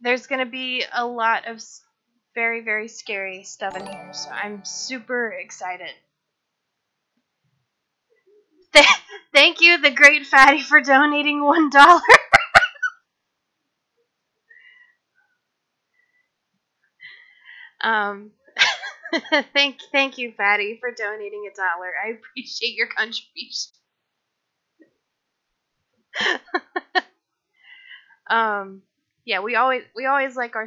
there's gonna be a lot of very very scary stuff in here, so I'm super excited. Th- Thank you, the Great Fatty, for donating one dollar. um, thank thank you, Fatty, for donating a dollar. I appreciate your contribution. um, yeah, we always we always like our